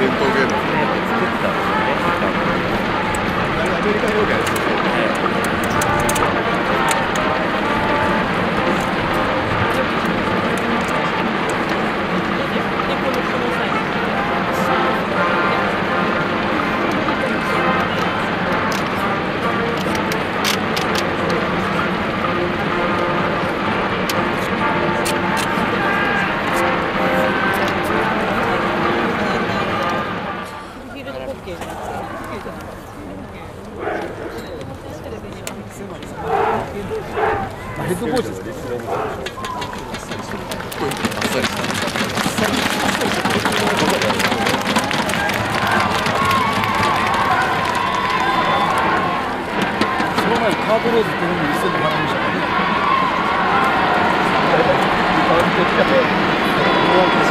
伝統芸能。作ったんですよねアメリカ料理です系じゃなヘッドコーチですカーブローズっていうのも一緒に学ましたね。